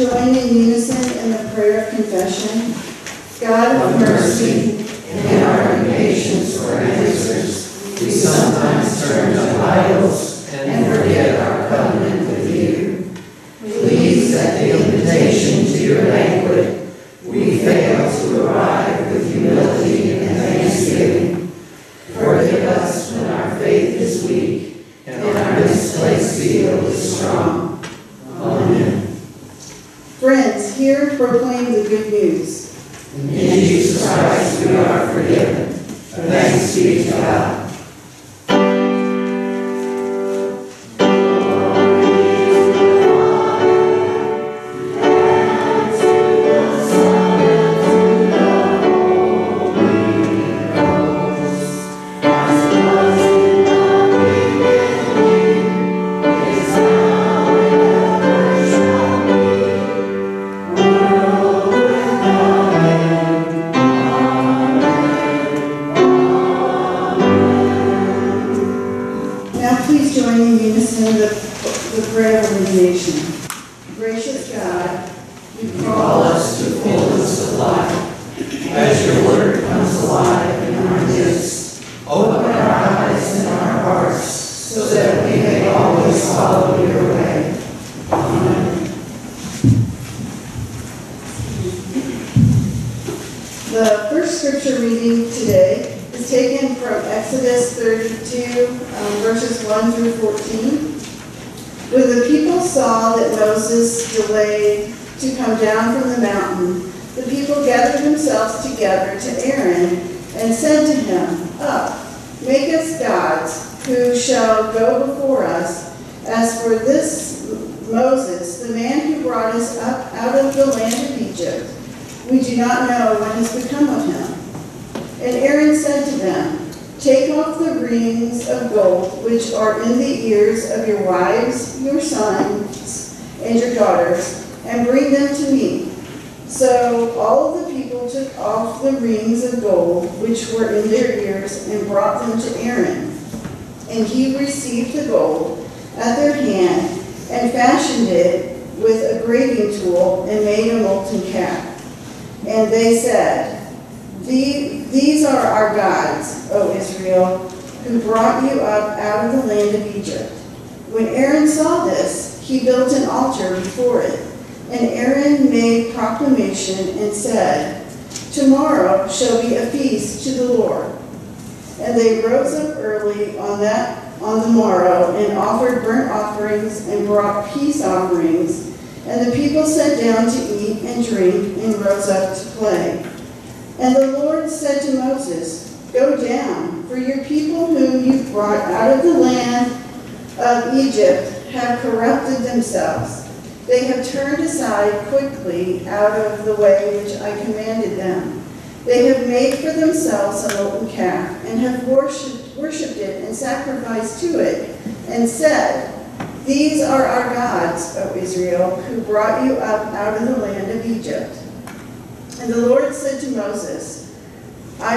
join in unison in the prayer of confession. God of mercy, In our impatience for answers, we sometimes turn to idols Delayed to come down from the mountain, the people gathered themselves together to Aaron and said to him, Up, make us gods who shall go before us. As for this Moses, the man who brought us up out of the land of Egypt, we do not know what has become of him. And Aaron said to them, Take off the rings of gold which are in the ears of your wives, your sons, and your daughters, and bring them to me. So all of the people took off the rings of gold which were in their ears and brought them to Aaron. And he received the gold at their hand and fashioned it with a graving tool and made a molten calf. And they said, These are our gods, O Israel, who brought you up out of the land of Egypt. When Aaron saw this, he built an altar before it. And Aaron made proclamation and said, Tomorrow shall be a feast to the Lord. And they rose up early on that on the morrow and offered burnt offerings and brought peace offerings. And the people sat down to eat and drink and rose up to play. And the Lord said to Moses, Go down, for your people whom you brought out of the land of Egypt have corrupted themselves. They have turned aside quickly out of the way which I commanded them. They have made for themselves a molten calf, and have worshipped, worshipped it and sacrificed to it, and said, These are our gods, O Israel, who brought you up out of the land of Egypt. And the Lord said to Moses, I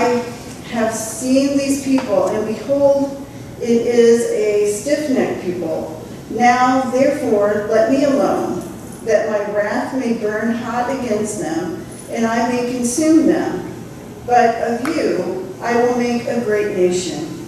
have seen these people, and behold, it is a stiff-necked people. Now, therefore, let me alone, that my wrath may burn hot against them, and I may consume them. But of you I will make a great nation.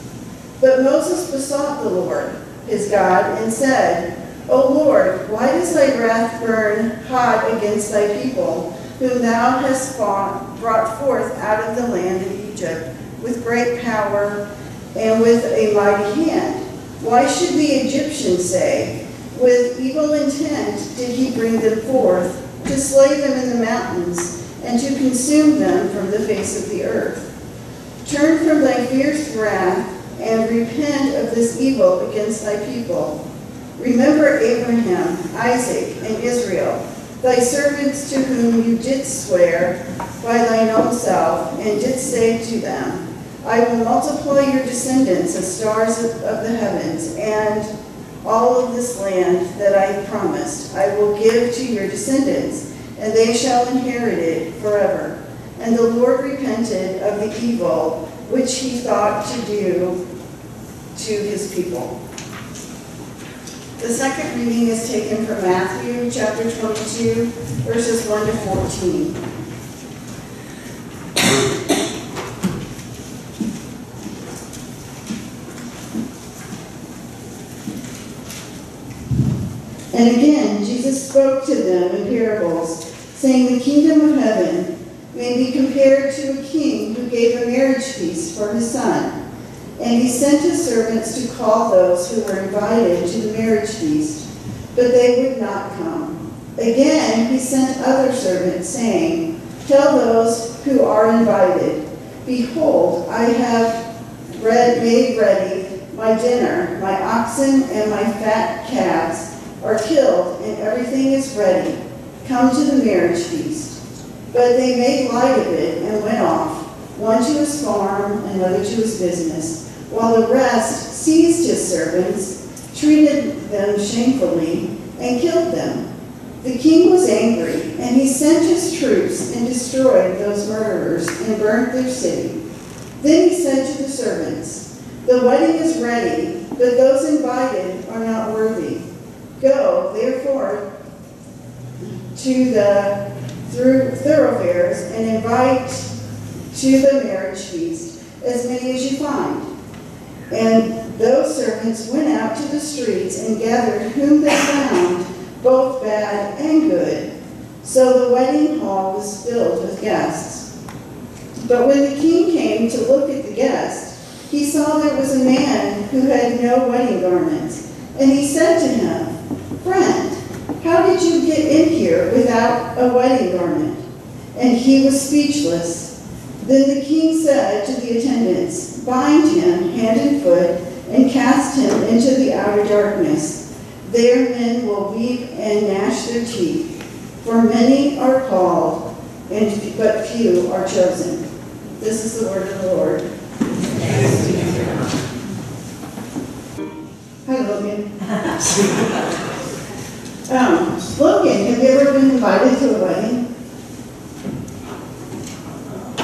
But Moses besought the Lord, his God, and said, O Lord, why does thy wrath burn hot against thy people, whom thou hast fought, brought forth out of the land of Egypt, with great power and with a mighty hand? Why should the Egyptians say, With evil intent did he bring them forth, to slay them in the mountains, and to consume them from the face of the earth? Turn from thy fierce wrath, and repent of this evil against thy people. Remember Abraham, Isaac, and Israel, thy servants to whom you did swear by thine own self, and did say to them, I will multiply your descendants as stars of of the heavens, and all of this land that I promised I will give to your descendants, and they shall inherit it forever. And the Lord repented of the evil which he thought to do to his people. The second reading is taken from Matthew chapter 22, verses 1 to 14. And again, Jesus spoke to them in parables, saying, The kingdom of heaven may be compared to a king who gave a marriage feast for his son. And he sent his servants to call those who were invited to the marriage feast, but they would not come. Again, he sent other servants, saying, Tell those who are invited, Behold, I have read, made ready my dinner, my oxen and my fat calves are killed, and everything is ready. Come to the marriage feast. But they made light of it and went off, one to his farm, another to his business, while the rest seized his servants, treated them shamefully, and killed them. The king was angry, and he sent his troops and destroyed those murderers and burnt their city. Then he said to the servants, The wedding is ready, but those invited are not worthy. Go, therefore, to the through thoroughfares and invite to the marriage feast as many as you find. And those servants went out to the streets and gathered whom they found, both bad and good. So the wedding hall was filled with guests. But when the king came to look at the guests, he saw there was a man who had no wedding garments. And he said to him, Friend, how did you get in here without a wedding garment? And he was speechless. Then the king said to the attendants, Bind him hand and foot and cast him into the outer darkness. There men will weep and gnash their teeth, for many are called, and but few are chosen. This is the word of the Lord. Hi, Logan. Um, Logan, have you ever been invited to a wedding?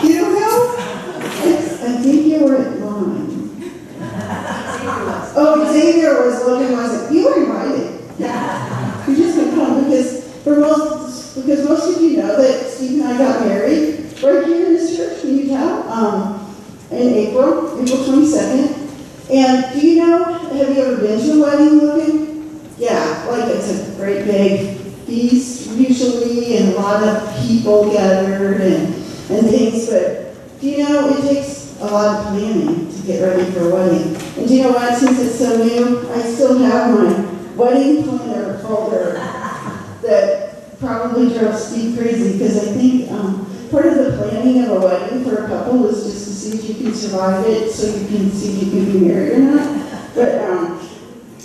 You don't know? I think you were at mine. Oh, Xavier was, Logan wasn't. You were invited. You just couldn't come because for most, because most of you know that Steve and I got married right here in this church in Utah, um, in April, April twenty-second. And do you know, have you ever been to a wedding, Logan? Yeah, like it's a great big feast usually and a lot of people gathered and, and things, but do you know, it takes a lot of planning to get ready for a wedding. And do you know what, since it's so new, I still have my wedding planner folder that probably drove Steve crazy because I think, um, part of the planning of a wedding for a couple is just to see if you can survive it so you can see if you can be married or not. But, um,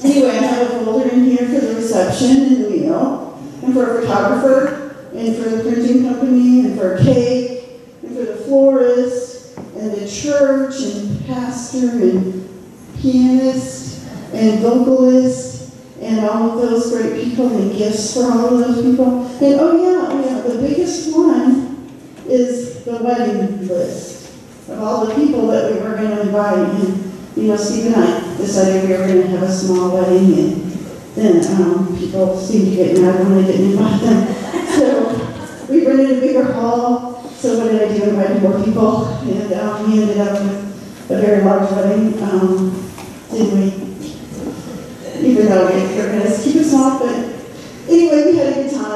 Anyway, I have a folder in here for the reception and the meal, and for a photographer, and for the printing company, and for a cake, and for the florist, and the church, and pastor, and pianist, and vocalist, and all of those great people, and gifts for all of those people. And oh yeah, oh yeah, the biggest one is the wedding list of all the people that we were going to invite. And you know, Steve and I decided we were going to have a small wedding, and then um, people seemed to get mad when I didn't invite them. So we rented a bigger hall. So what did I do? Invited more people, and um, we ended up with a very large wedding, um, didn't we? Even though we were going to keep it small, but anyway,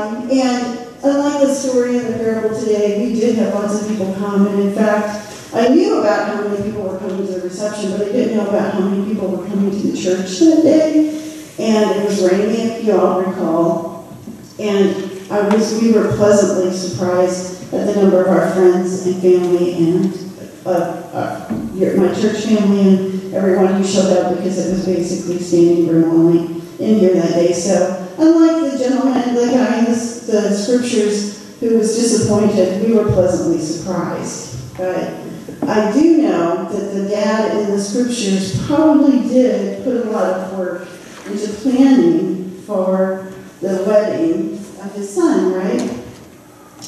time. And unlike the story in the parable today, we did have lots of people come, and in fact. I knew about how many people were coming to the reception, but I didn't know about how many people were coming to the church that day. And it was raining, if you all recall. And I was, we were pleasantly surprised at the number of our friends and family and uh, uh, my church family and everyone who showed up because it was basically standing room only in here that day. So unlike the gentleman, the guy in the, the scriptures who was disappointed, we were pleasantly surprised. But I do know that the dad in the scriptures probably did put a lot of work into planning for the wedding of his son, right?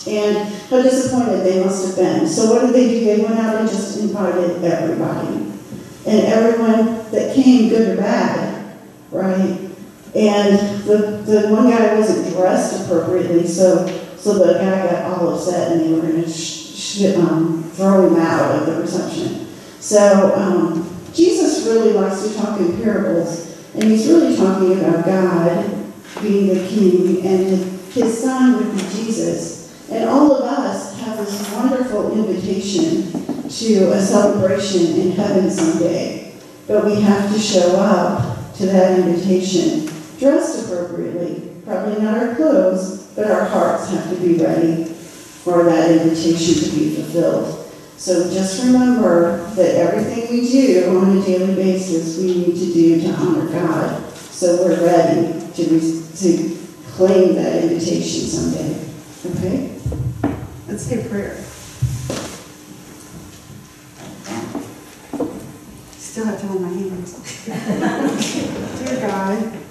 And how disappointed they must have been. So what did they do? They went out and just invited everybody. And everyone that came, good or bad, right? And the, the one guy wasn't dressed appropriately, so, so the guy got all upset and they were going to um, throw him out of the reception. So um, Jesus really likes to talk in parables, and he's really talking about God being the king, and his son would be Jesus. And all of us have this wonderful invitation to a celebration in heaven someday. But we have to show up to that invitation dressed appropriately. Probably not our clothes, but our hearts have to be ready for that invitation to be fulfilled. So just remember that everything we do on a daily basis, we need to do to honor God. So we're ready to, to claim that invitation someday. Okay? Let's say prayer. Still have to hold my hands. Dear God,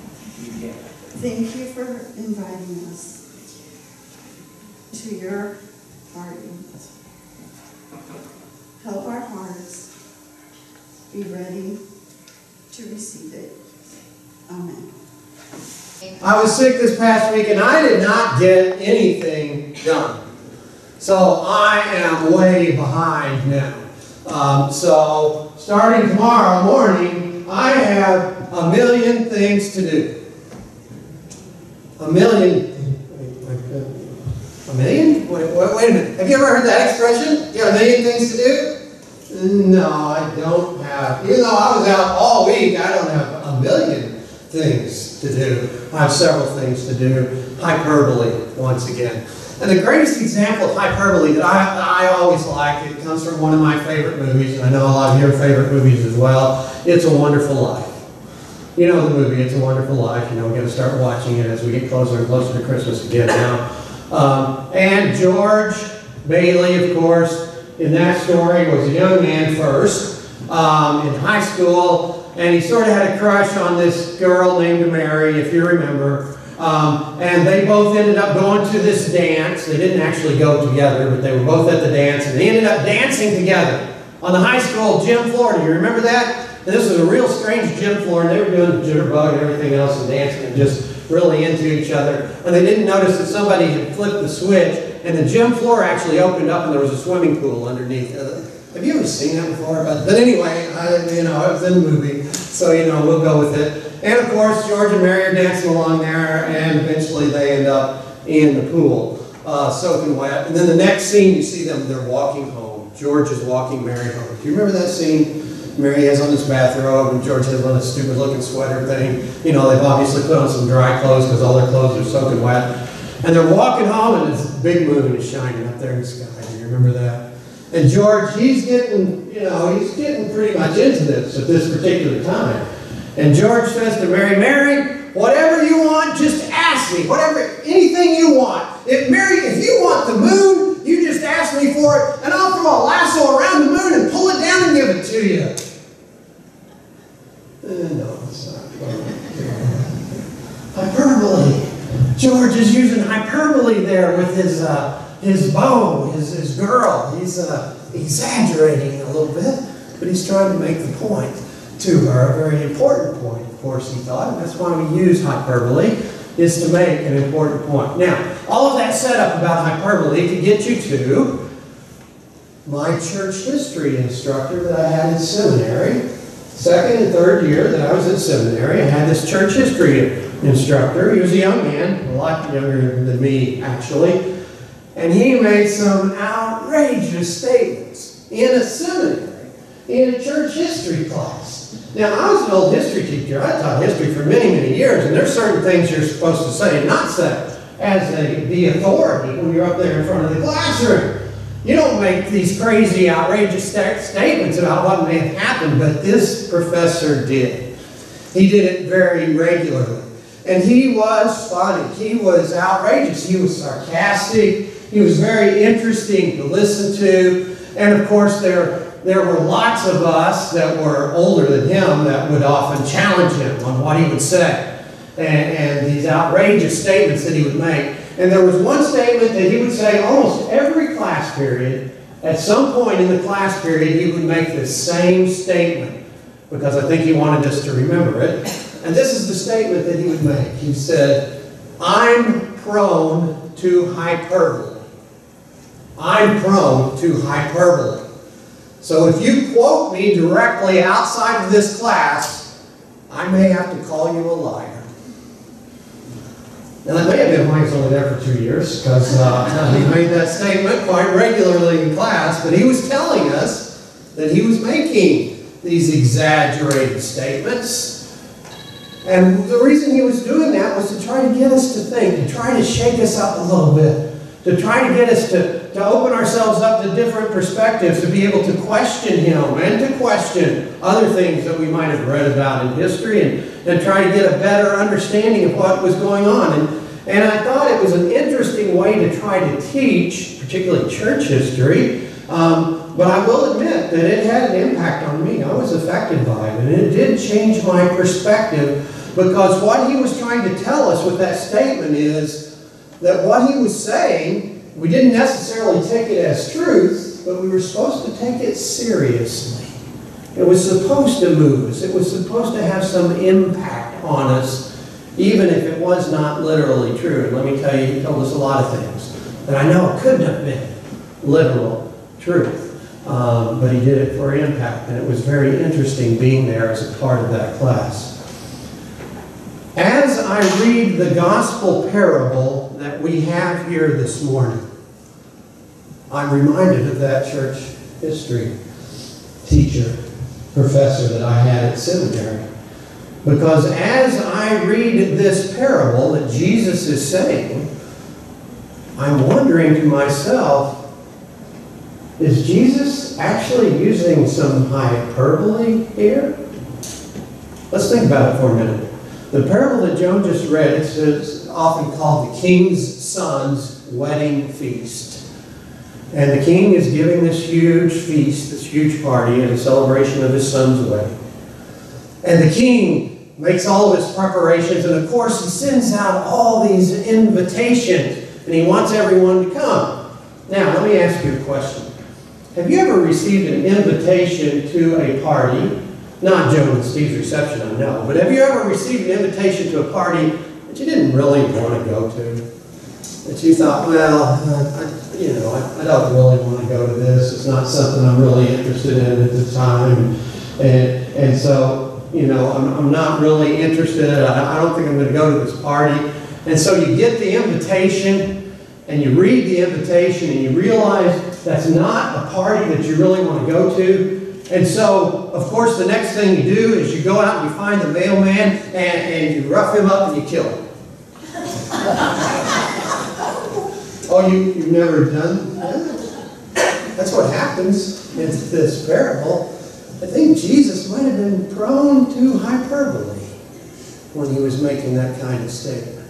thank you for inviting us to your party. Help our hearts be ready to receive it. Amen. I was sick this past week and I did not get anything done. So I am way behind now. Um, so starting tomorrow morning, I have a million things to do. A million. A million? Wait, wait, wait a minute. Have you ever heard that expression? You have a million things to do? No, I don't have. Even though I was out all week, I don't have a million things to do. I have several things to do. Hyperbole, once again. And the greatest example of hyperbole that I, I always like, it comes from one of my favorite movies, and I know a lot of your favorite movies as well. It's a Wonderful Life. You know the movie, It's a Wonderful Life. You know, we're going to start watching it as we get closer and closer to Christmas again now. Um, and George Bailey, of course, in that story was a young man first, um, in high school, and he sort of had a crush on this girl named Mary, if you remember. Um, and they both ended up going to this dance. They didn't actually go together, but they were both at the dance, and they ended up dancing together on the high school gym floor. Do you remember that? This was a real strange gym floor, and they were doing the jitterbug and everything else and dancing and just really into each other. And they didn't notice that somebody had flipped the switch, and the gym floor actually opened up, and there was a swimming pool underneath. Uh, have you ever seen that before? But, but anyway, I, you know, it was in the movie, so you know we'll go with it. And of course, George and Mary are dancing along there, and eventually they end up in the pool, uh, soaking wet. And then the next scene, you see them, they're walking home. George is walking Mary home. Do you remember that scene? Mary has on this bathrobe, and George has on this stupid looking sweater thing. You know, they've obviously put on some dry clothes because all their clothes are soaking wet. And they're walking home, and this big moon is shining up there in the sky. Do you remember that? And George, he's getting, you know, he's getting pretty much into this at this particular time. And George says to Mary, Mary, whatever you want, just ask me. Whatever, anything you want. If Mary, if you want the moon, just ask me for it, and I'll throw a lasso around the moon and pull it down and give it to you. Uh, no, it's not. Hyperbole. George is using hyperbole there with his uh, his beau, his, his girl. He's uh, exaggerating a little bit, but he's trying to make the point to her, a very important point, of course, he thought, and that's why we use hyperbole, is to make an important point. Now, all of that setup about hyperbole to get you to my church history instructor that I had in seminary. Second and third year that I was in seminary, I had this church history instructor. He was a young man, a lot younger than me, actually. And he made some outrageous statements in a seminary, in a church history class. Now, I was an old history teacher. I taught history for many, many years, and there's certain things you're supposed to say and not say as a, the authority when you're up there in front of the classroom. You don't make these crazy, outrageous sta- statements about what may have happened, but this professor did. He did it very regularly. And he was funny. He was outrageous. He was sarcastic. He was very interesting to listen to. And of course, there there were lots of us that were older than him that would often challenge him on what he would say and, and, these outrageous statements that he would make. And there was one statement that he would say almost every class period. At some point in the class period, he would make the same statement because I think he wanted us to remember it. And this is the statement that he would make. He said, I'm prone to hyperbole. I'm prone to hyperbole. So if you quote me directly outside of this class, I may have to call you a liar. Now, that may have been why he's only there for two years, because uh, he made that statement quite regularly in class, but he was telling us that he was making these exaggerated statements. And the reason he was doing that was to try to get us to think, to try to shake us up a little bit, to try to get us to, to open ourselves up to different perspectives, to be able to question him and to question other things that we might have read about in history and, and try to get a better understanding of what was going on. And, and I thought it was an interesting way to try to teach, particularly church history. Um, but I will admit that it had an impact on me. I was affected by it, and it did change my perspective because what he was trying to tell us with that statement is that what he was saying, we didn't necessarily take it as truth, but we were supposed to take it seriously. It was supposed to move us. It was supposed to have some impact on us, even if it was not literally true. And let me tell you, he told us a lot of things that I know couldn't have been literal truth. Um, but he did it for impact, and it was very interesting being there as a part of that class. As I read the gospel parable that we have here this morning, I'm reminded of that church history teacher, professor that I had at seminary. Because as I read this parable that Jesus is saying, I'm wondering to myself, is Jesus actually using some hyperbole here? Let's think about it for a minute. The parable that Joan just read is often called the king's son's wedding feast. And the king is giving this huge feast, this huge party, in celebration of his son's wedding. And the king makes all of his preparations, and of course, he sends out all these invitations, and he wants everyone to come. Now, let me ask you a question. Have you ever received an invitation to a party? Not Joan and Steve's reception, I know, but have you ever received an invitation to a party that you didn't really want to go to? That you thought, well, I, you know, I, I don't really want to go to this. It's not something I'm really interested in at the time. And, and so, you know, I'm, I'm not really interested. I, I don't think I'm going to go to this party. And so you get the invitation and you read the invitation and you realize that's not a party that you really want to go to. And so, of course, the next thing you do is you go out and you find the mailman and, and you rough him up and you kill him. Oh, you, you've never done that? That's what happens in this parable. I think Jesus might have been prone to hyperbole when he was making that kind of statement.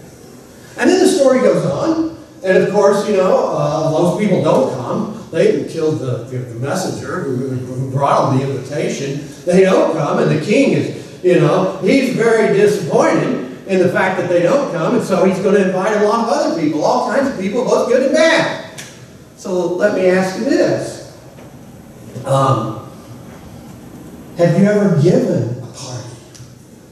And then the story goes on, and of course, you know, uh, most people don't come. They even killed the, the messenger who, who brought them the invitation. They don't come, and the king is, you know, he's very disappointed in the fact that they don't come, and so he's going to invite a lot of other people, all kinds of people, both good and bad. So let me ask you this. Um, have you ever given a party,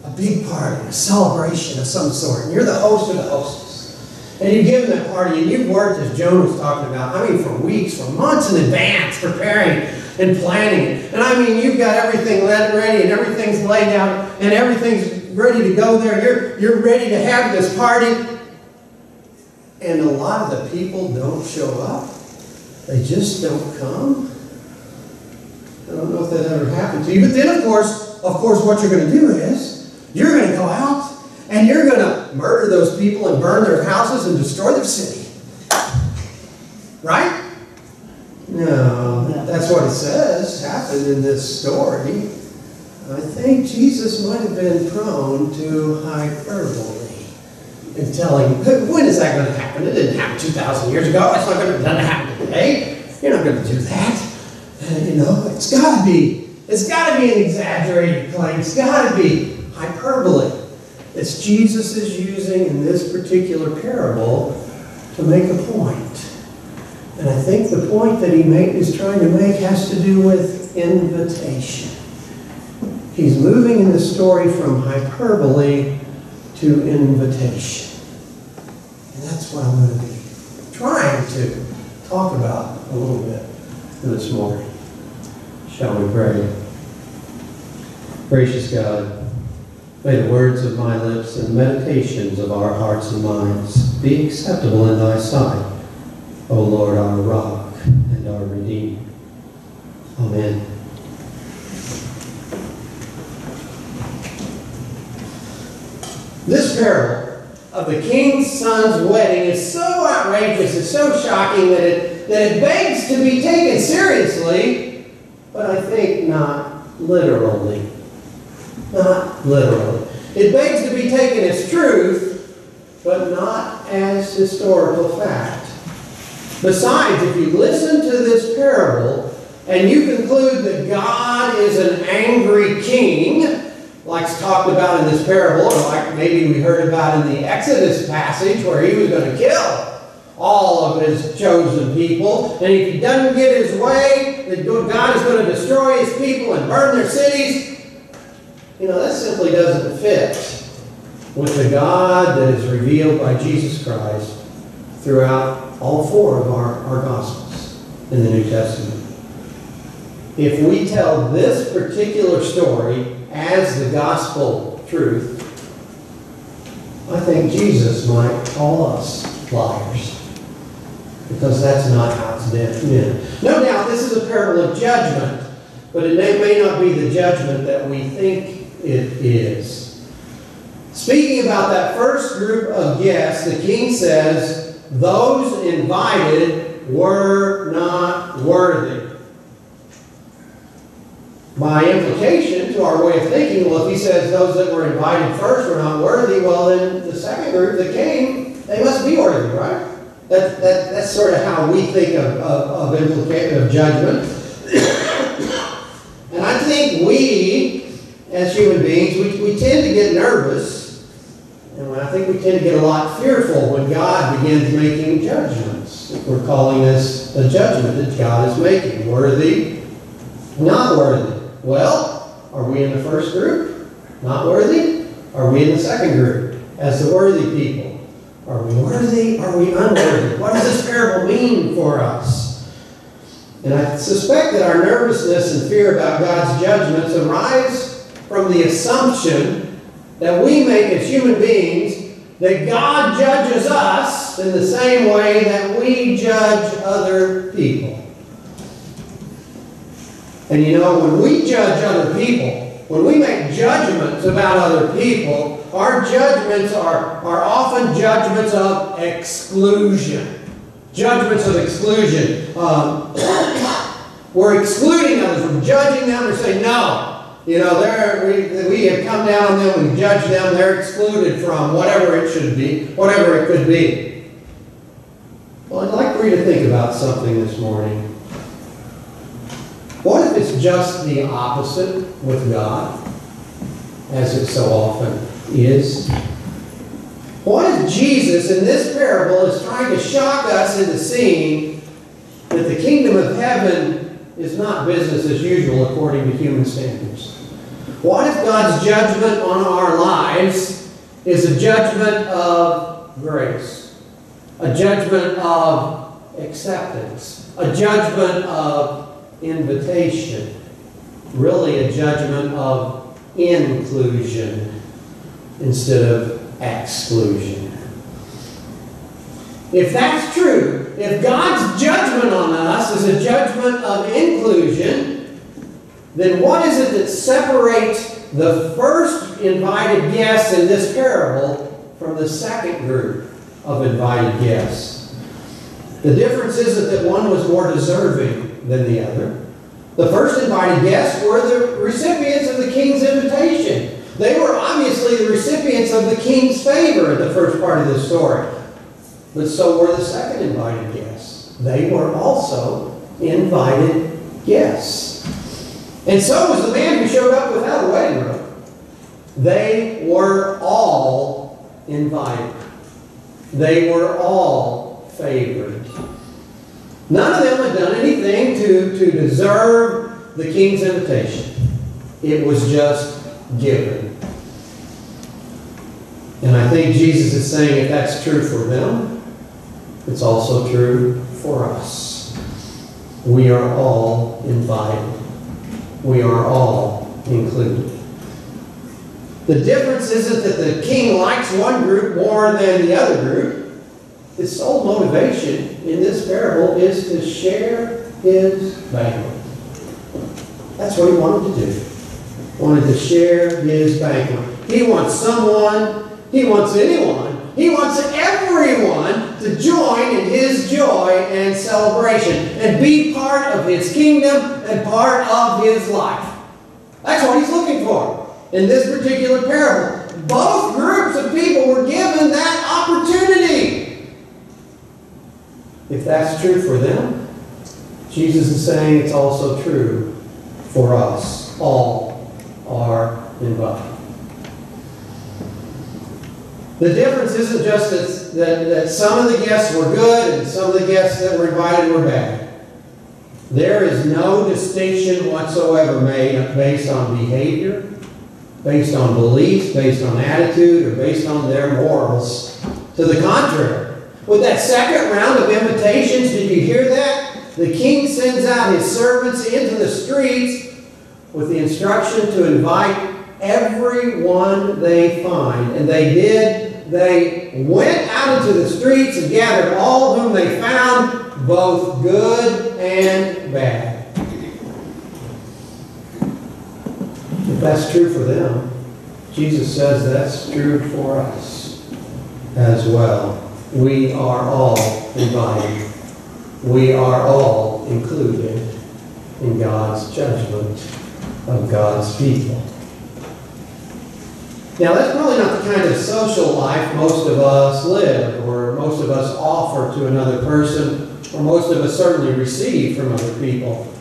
a big party, a celebration of some sort, and you're the host or the hostess? And you've given that party, and you've worked, as Joan was talking about, I mean, for weeks, for months in advance, preparing and planning. And I mean, you've got everything ready, and everything's laid out, and everything's ready to go there. You're, you're ready to have this party. And a lot of the people don't show up. They just don't come. I don't know if that ever happened to you. But then, of course, of course, what you're going to do is you're going to go out and you're going to murder those people and burn their houses and destroy their city. Right? No, that's what it says happened in this story. I think Jesus might have been prone to hyperbole in telling, when is that going to happen? It didn't happen 2,000 years ago. It's not going to happen today. You're not going to do that. And, you know, it's got to be, it's got to be an exaggerated claim. It's got to be hyperbole. It's Jesus is using in this particular parable to make a point. And I think the point that he is trying to make has to do with invitation. He's moving in the story from hyperbole to invitation. And that's what I'm going to be trying to talk about a little bit this morning. Shall we pray? Gracious God, may the words of my lips and meditations of our hearts and minds be acceptable in thy sight, O Lord, our rock and our redeemer. Amen. This parable of the king's son's wedding is so outrageous, it's so shocking that it, that it begs to be taken seriously, but I think not literally. Not literally. It begs to be taken as truth, but not as historical fact. Besides, if you listen to this parable and you conclude that God is an angry king, like it's talked about in this parable, or like maybe we heard about in the Exodus passage where he was going to kill all of his chosen people. And if he doesn't get his way, that God is going to destroy his people and burn their cities. You know, that simply doesn't fit with the God that is revealed by Jesus Christ throughout all four of our, our Gospels in the New Testament. If we tell this particular story as the gospel truth, I think Jesus might call us liars. Because that's not how it's done. No doubt this is a parable of judgment, but it may, may not be the judgment that we think it is. Speaking about that first group of guests, the king says, those invited were not worthy. By implication, to our way of thinking, well, if he says those that were invited first were not worthy, well, then the second group that came, they must be worthy, right? That, that, that's sort of how we think of, of, of of judgment. and I think we, as human beings, we, we tend to get nervous, and I think we tend to get a lot fearful when God begins making judgments. We're calling this a judgment that God is making. Worthy, not worthy. Well, are we in the first group? Not worthy? Are we in the second group? As the worthy people? Are we worthy? Are we unworthy? What does this parable mean for us? And I suspect that our nervousness and fear about God's judgments arise from the assumption that we make as human beings that God judges us in the same way that we judge other people. And you know, when we judge other people, when we make judgments about other people, our judgments are, are often judgments of exclusion. Judgments of exclusion. Um, we're excluding others, we're judging them, we're saying, no, you know, we, we have come down on them, we judge them, they're excluded from whatever it should be, whatever it could be. Well, I'd like for you to think about something this morning. What if it's just the opposite with God, as it so often is? What if Jesus in this parable is trying to shock us into seeing that the kingdom of heaven is not business as usual according to human standards? What if God's judgment on our lives is a judgment of grace, a judgment of acceptance, a judgment of invitation, really a judgment of inclusion instead of exclusion. If that's true, if God's judgment on us is a judgment of inclusion, then what is it that separates the first invited guests in this parable from the second group of invited guests? The difference isn't that one was more deserving than the other. The first invited guests were the recipients of the king's invitation. They were obviously the recipients of the king's favor in the first part of this story. But so were the second invited guests. They were also invited guests. And so was the man who showed up without a wedding robe. They were all invited. They were all favored. None of them had done anything to, to deserve the king's invitation. It was just given. And I think Jesus is saying if that's true for them, it's also true for us. We are all invited. We are all included. The difference isn't that the king likes one group more than the other group. His sole motivation in this parable is to share his banquet. That's what he wanted to do. Wanted to share his banquet. He wants someone, he wants anyone he wants everyone to join in his joy and celebration and be part of his kingdom and part of his life. That's what he's looking for in this particular parable. Both groups of people were given that opportunity. If that's true for them, Jesus is saying it's also true for us. All are invited. The difference isn't just that, that, that some of the guests were good and some of the guests that were invited were bad. There is no distinction whatsoever made based on behavior, based on beliefs, based on attitude, or based on their morals. To the contrary, with that second round of invitations, did you hear that? The king sends out his servants into the streets with the instruction to invite everyone they find. And they did they went out into the streets and gathered all whom they found, both good and bad. If that's true for them, Jesus says that's true for us as well. We are all invited. We are all included in God's judgment of God's people. Now, that's probably not the kind of social life most of us live, or most of us offer to another person, or most of us certainly receive from other people.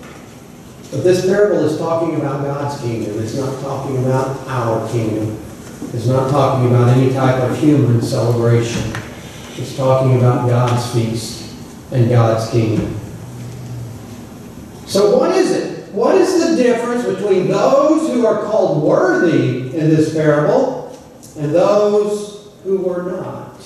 But this parable is talking about God's kingdom. It's not talking about our kingdom. It's not talking about any type of human celebration. It's talking about God's feast and God's kingdom. So, what is it? What is the difference between those who are called worthy in this parable and those who were not?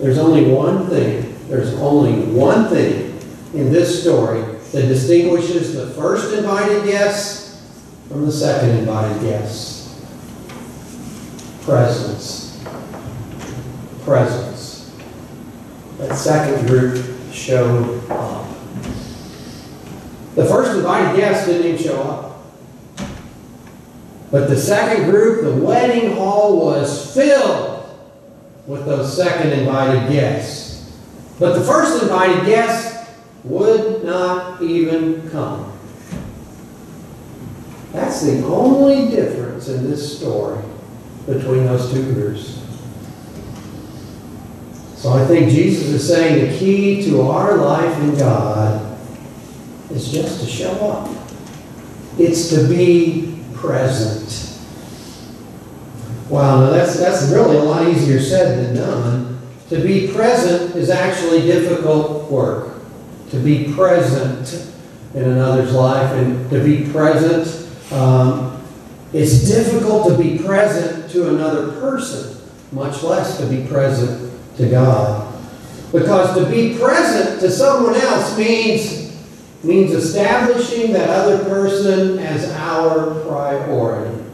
There's only one thing. There's only one thing in this story that distinguishes the first invited guests from the second invited guests presence. Presence. That second group showed up. The first invited guests didn't even show up. But the second group, the wedding hall was filled with those second invited guests. But the first invited guests would not even come. That's the only difference in this story between those two groups. So I think Jesus is saying the key to our life in God is just to show up. It's to be present. Wow, now that's, that's really a lot easier said than done. To be present is actually difficult work. To be present in another's life and to be present, um, it's difficult to be present to another person, much less to be present to God. Because to be present to someone else means means establishing that other person as our priority.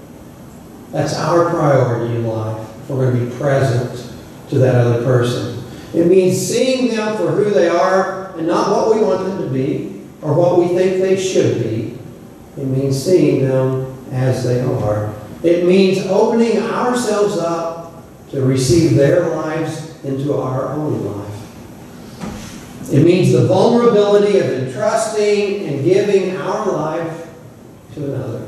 That's our priority in life. We're going to be present to that other person. It means seeing them for who they are and not what we want them to be or what we think they should be. It means seeing them as they are. It means opening ourselves up to receive their lives into our own life. It means the vulnerability of entrusting and giving our life to another,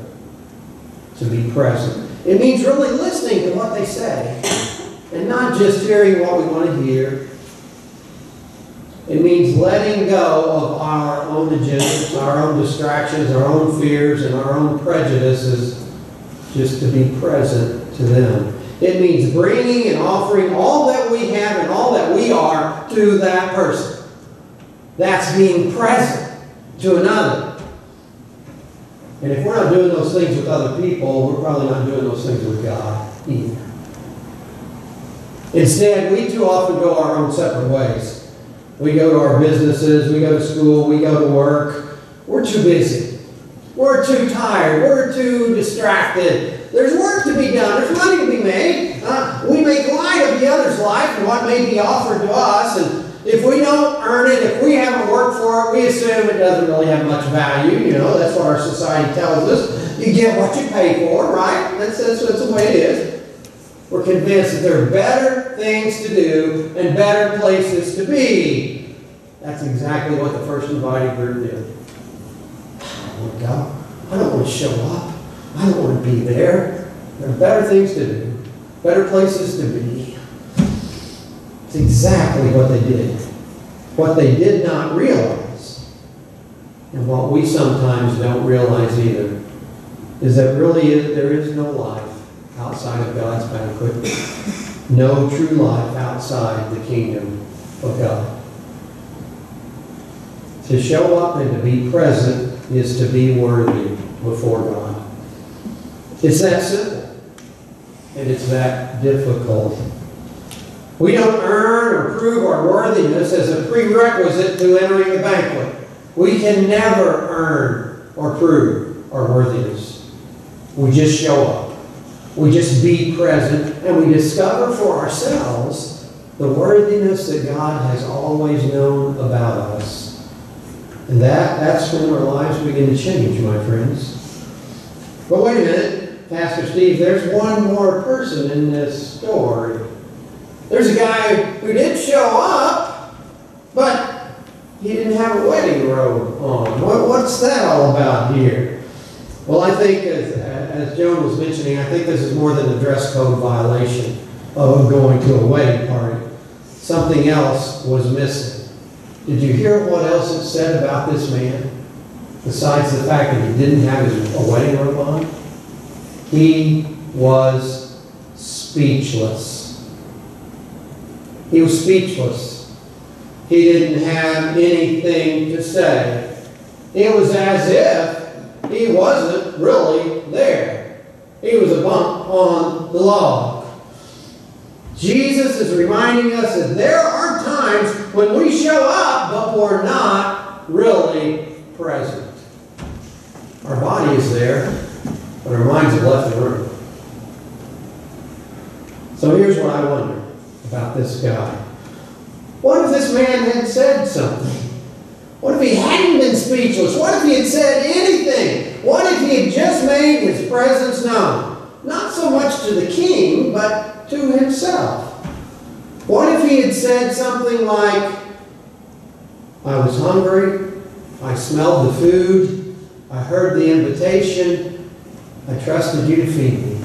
to be present. It means really listening to what they say and not just hearing what we want to hear. It means letting go of our own agendas, our own distractions, our own fears, and our own prejudices just to be present to them. It means bringing and offering all that we have and all that we are to that person. That's being present to another. And if we're not doing those things with other people, we're probably not doing those things with God either. Instead, we too often go our own separate ways. We go to our businesses, we go to school, we go to work. We're too busy. We're too tired. We're too distracted. There's work to be done. There's money to be made. Uh, we make light of the other's life and what may be offered to us. And if we don't earn it, if we haven't worked for it, we assume it doesn't really have much value. You know, that's what our society tells us. You get what you pay for, right? That's, that's, that's the way it is. We're convinced that there are better things to do and better places to be. That's exactly what the first invited group did. I don't want to go. I don't want to show up. I don't want to be there. There are better things to do, better places to be. It's exactly what they did. What they did not realize, and what we sometimes don't realize either, is that really is, there is no life outside of God's banquet. No true life outside the kingdom of God. To show up and to be present is to be worthy before God. It's that simple. And it's that difficult. We don't earn or prove our worthiness as a prerequisite to entering the banquet. We can never earn or prove our worthiness. We just show up. We just be present and we discover for ourselves the worthiness that God has always known about us. And that, that's when our lives begin to change, my friends. But wait a minute, Pastor Steve, there's one more person in this story. There's a guy who did show up, but he didn't have a wedding robe on. What, what's that all about here? Well, I think, as, as Joan was mentioning, I think this is more than a dress code violation of going to a wedding party. Something else was missing. Did you hear what else it said about this man? Besides the fact that he didn't have his a wedding robe on? He was speechless. He was speechless. He didn't have anything to say. It was as if he wasn't really there. He was a bump on the log. Jesus is reminding us that there are times when we show up, but we're not really present. Our body is there, but our minds have left the room. So here's what I wonder about this guy. What if this man had said something? What if he hadn't been speechless? What if he had said anything? What if he had just made his presence known? Not so much to the king, but to himself. What if he had said something like, I was hungry, I smelled the food, I heard the invitation, I trusted you to feed me.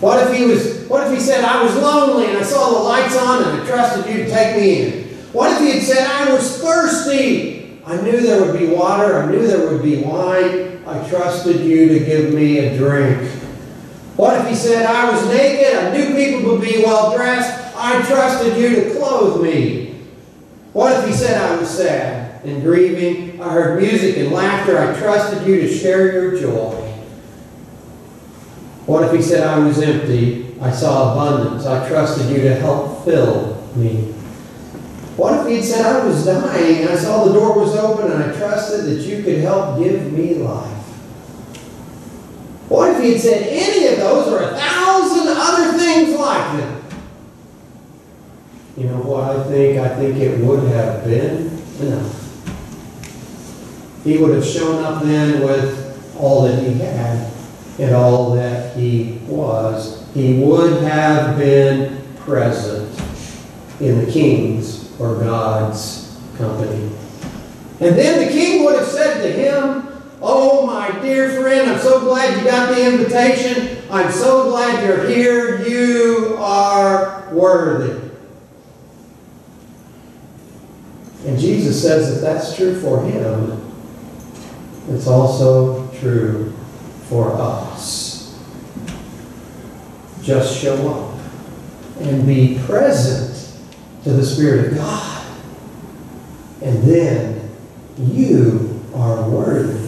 What if he was what if he said I was lonely and I saw the lights on and I trusted you to take me in? What if he had said I was thirsty? I knew there would be water, I knew there would be wine, I trusted you to give me a drink. What if he said I was naked, I knew people would be well dressed, I trusted you to clothe me? What if he said I was sad and grieving, I heard music and laughter, I trusted you to share your joy? What if he said I was empty? I saw abundance. I trusted you to help fill me. What if he'd said I was dying? I saw the door was open and I trusted that you could help give me life. What if he'd said any of those or a thousand other things like them? You know what I think? I think it would have been enough. He would have shown up then with all that he had and all that he was, he would have been present in the king's or God's company. And then the king would have said to him, Oh, my dear friend, I'm so glad you got the invitation. I'm so glad you're here. You are worthy. And Jesus says that that's true for him. It's also true for us. Just show up and be present to the Spirit of God. And then you are worthy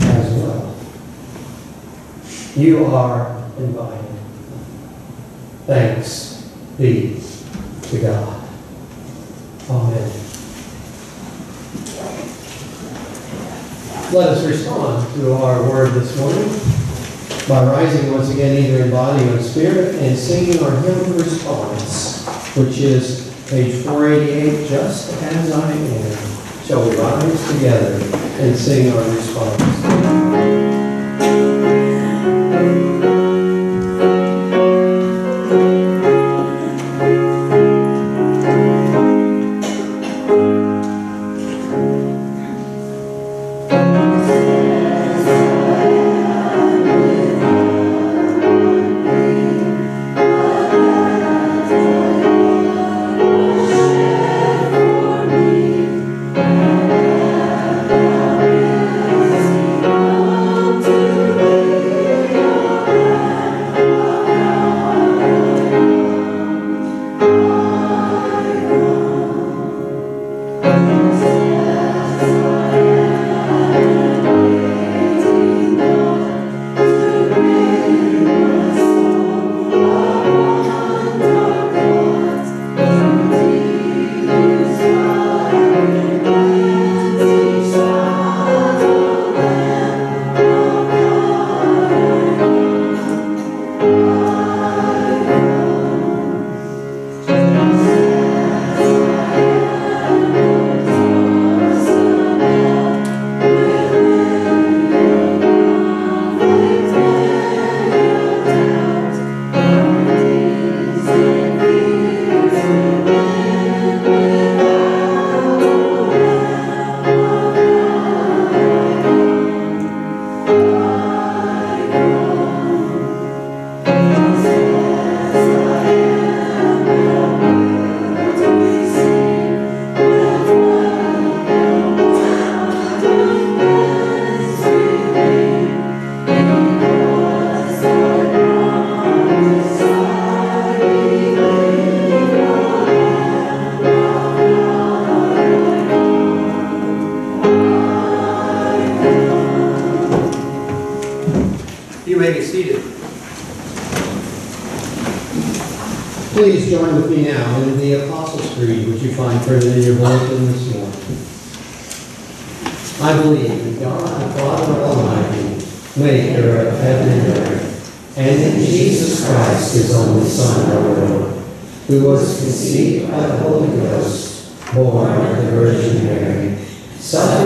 as well. You are invited. Thanks be to God. Amen. Let us respond to our word this morning by rising once again either in body or in spirit and singing our hymn of response, which is page 488, Just As I Am. Shall we rise together and sing our response?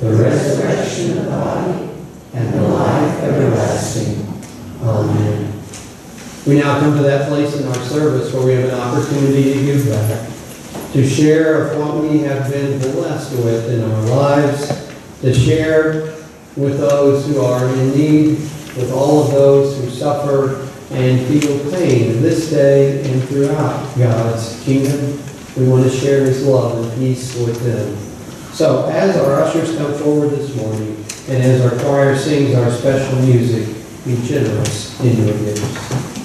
the resurrection of the body, and the life everlasting. Amen. We now come to that place in our service where we have an opportunity to give back, to share of what we have been blessed with in our lives, to share with those who are in need, with all of those who suffer and feel pain in this day and throughout God's kingdom. We want to share His love and peace with them. So, as our ushers come forward this morning, and as our choir sings our special music, be generous in your gifts.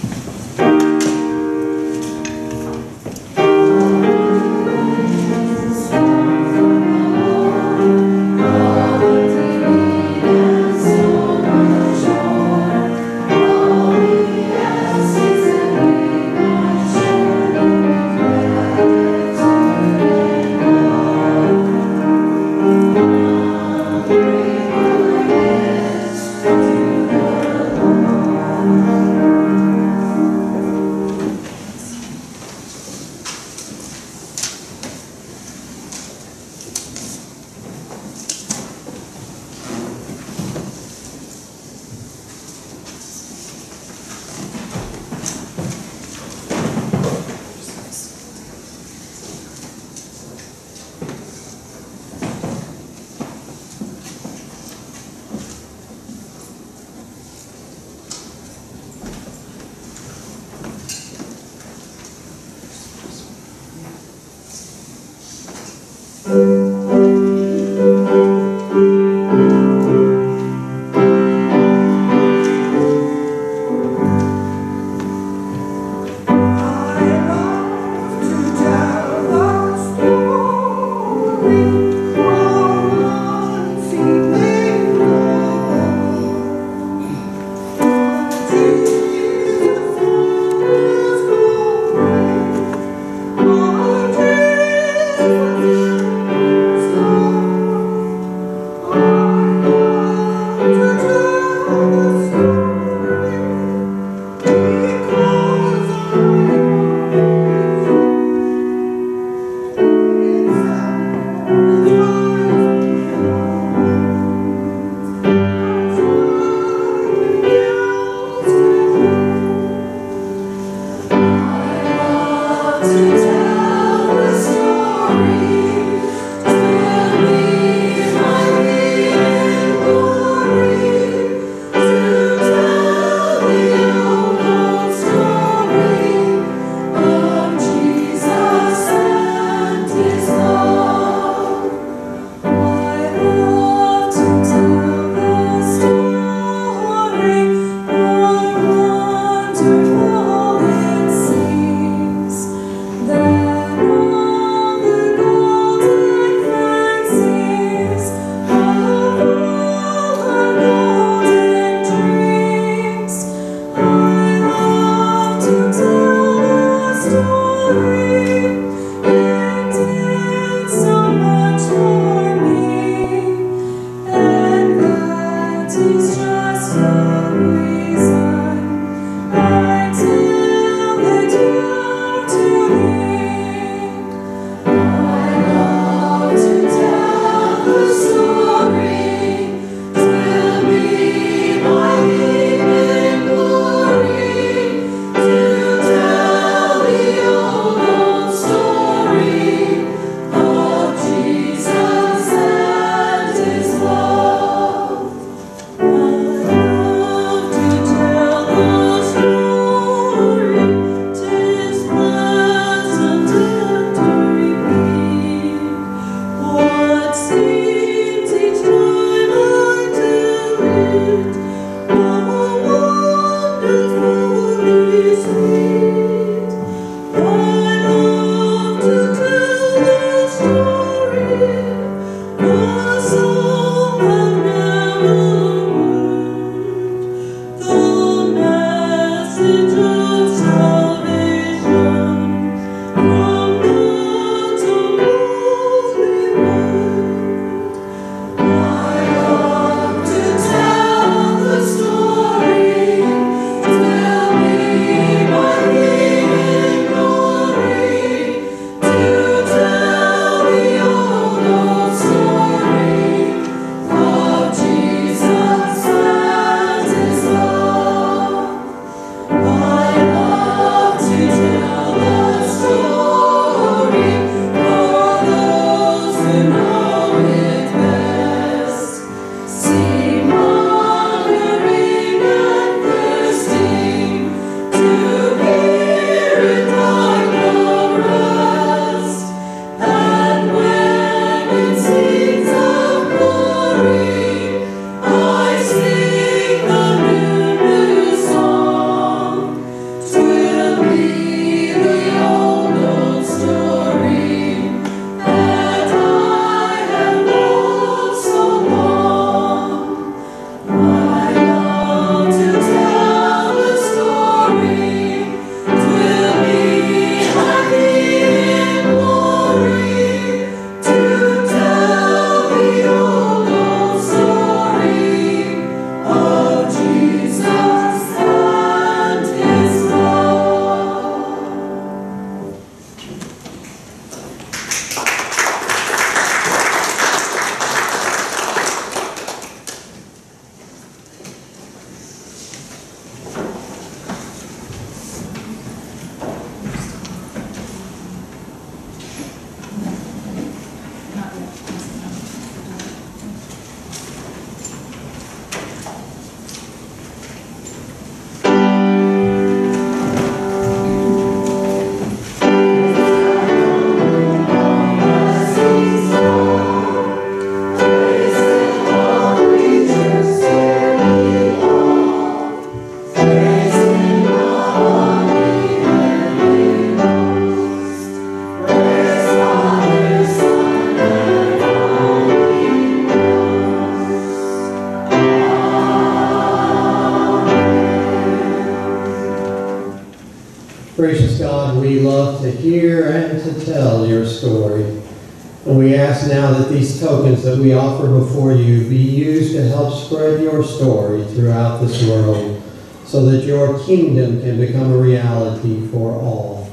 We offer before you be used to help spread your story throughout this world so that your kingdom can become a reality for all.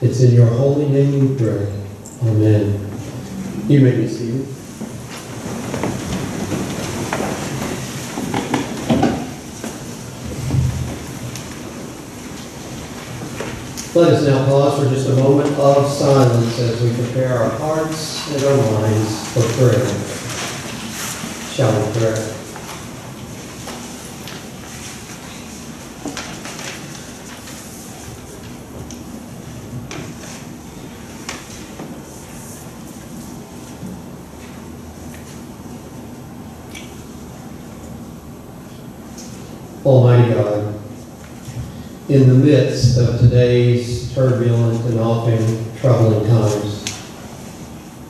It's in your holy name we pray. Amen. You may be seated. Let us now pause for just a moment of silence as we prepare our hearts and our minds for prayer. Shall we pray? Almighty God, in the midst of today's turbulent and often troubling times,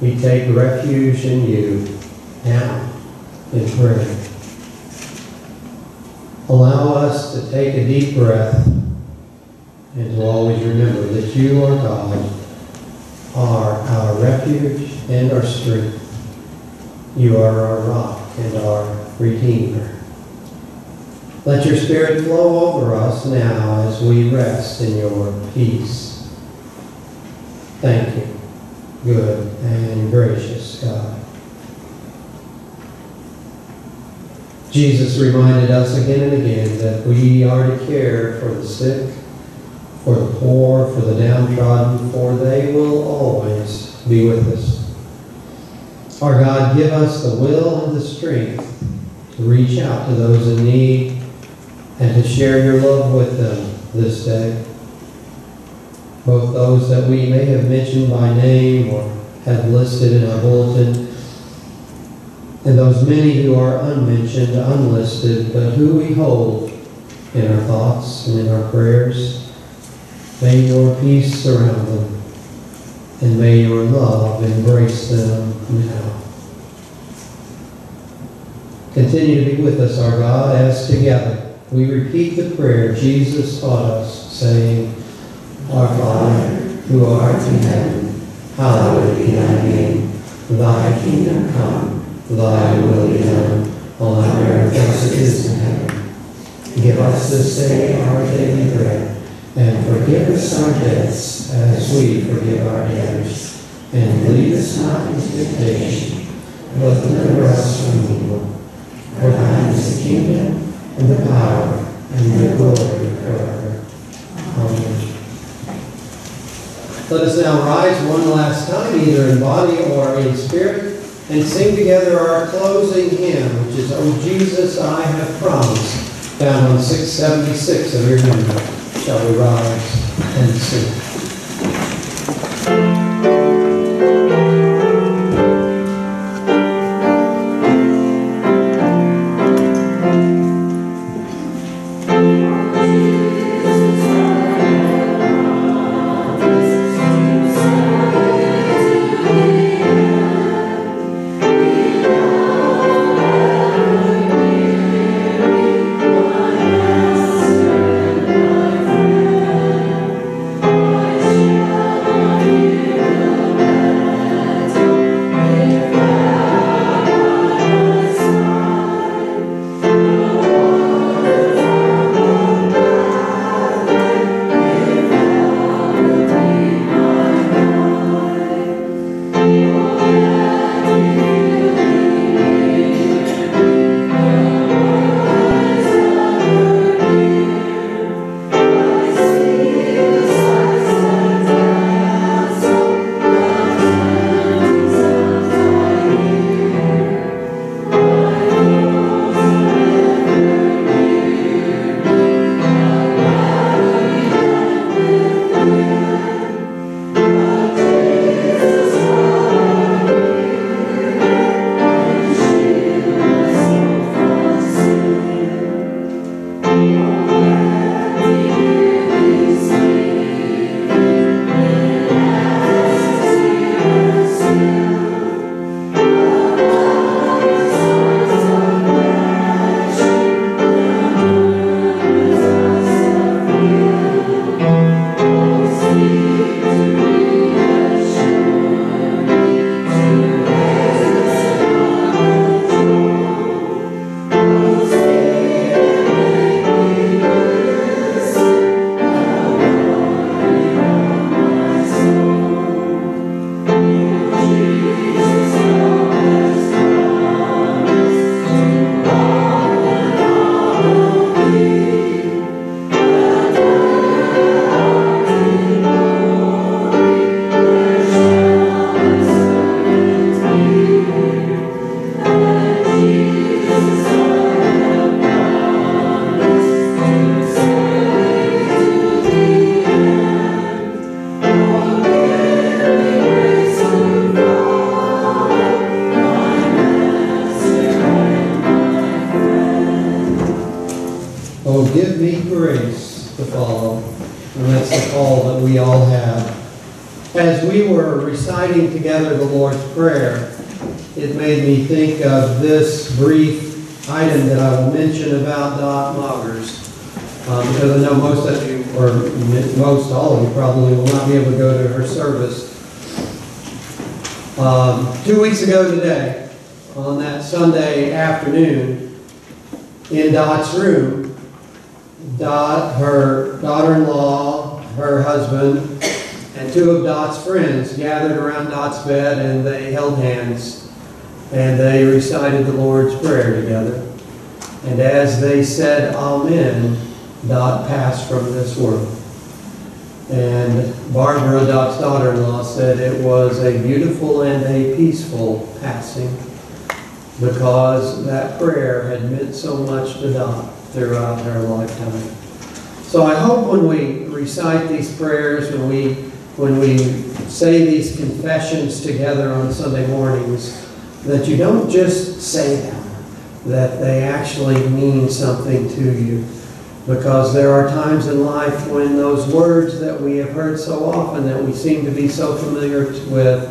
we take refuge in you now in prayer. Allow us to take a deep breath and to always remember that you, Lord God, are our refuge and our strength. You are our rock and our redeemer. Let your Spirit flow over us now as we rest in your peace. Thank you, good and gracious God. Jesus reminded us again and again that we are to care for the sick, for the poor, for the downtrodden, for they will always be with us. Our God, give us the will and the strength to reach out to those in need and to share your love with them this day. Both those that we may have mentioned by name or have listed in our bulletin, and those many who are unmentioned, unlisted, but who we hold in our thoughts and in our prayers. May your peace surround them, and may your love embrace them now. Continue to be with us, our God, as together we repeat the prayer Jesus taught us, saying, Our Father, who art in heaven, hallowed be thy name. Thy kingdom come, thy will be done, on earth as it is in heaven. Give us this day our daily bread, and forgive us our debts as we forgive our debtors. And lead us not into temptation, but deliver us from evil. For thine is the kingdom, and the power, and the glory forever. Amen. Let us now rise one last time, either in body or in spirit, and sing together our closing hymn, which is, O Jesus, I have promised, found on 676 of your hymn. Shall we rise and sing? Was a beautiful and a peaceful passing because that prayer had meant so much to Dot throughout her lifetime. So I hope when we recite these prayers, when we, when we say these confessions together on Sunday mornings, that you don't just say them, that they actually mean something to you. Because there are times in life when those words that we have heard so often that we seem to be so familiar with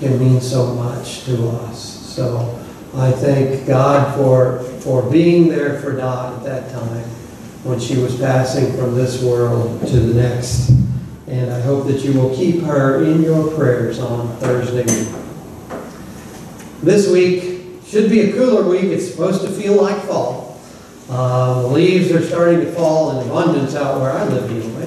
can mean so much to us. So I thank God for, for being there for Dot at that time when she was passing from this world to the next. And I hope that you will keep her in your prayers on Thursday. This week should be a cooler week. It's supposed to feel like fall. Uh, the leaves are starting to fall in abundance out where I live anyway,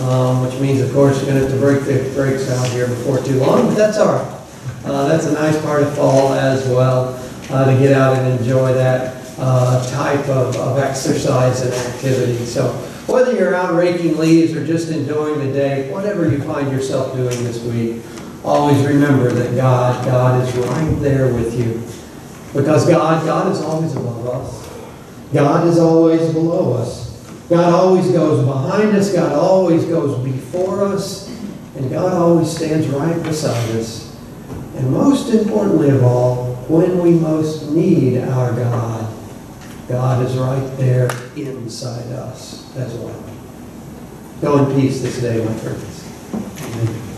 um, which means, of course, you're going to have to break the brakes out here before too long, but that's all right. Uh, that's a nice part of fall as well, uh, to get out and enjoy that uh, type of, of exercise and activity. So whether you're out raking leaves or just enjoying the day, whatever you find yourself doing this week, always remember that God, God is right there with you. Because God, God is always above us. God is always below us. God always goes behind us. God always goes before us. And God always stands right beside us. And most importantly of all, when we most need our God, God is right there inside us as well. Go in peace this day, my friends. Amen.